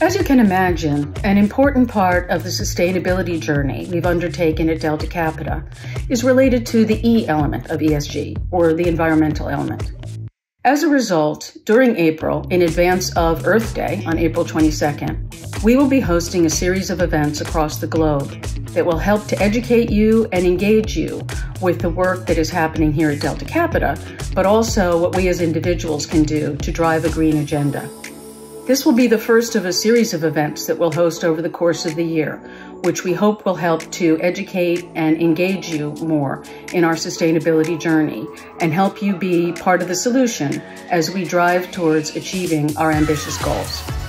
As you can imagine, an important part of the sustainability journey we've undertaken at Delta Capita is related to the E element of ESG, or the environmental element. As a result, during April, in advance of Earth Day on April 22nd, we will be hosting a series of events across the globe that will help to educate you and engage you with the work that is happening here at Delta Capita, but also what we as individuals can do to drive a green agenda. This will be the first of a series of events that we'll host over the course of the year, which we hope will help to educate and engage you more in our sustainability journey and help you be part of the solution as we drive towards achieving our ambitious goals.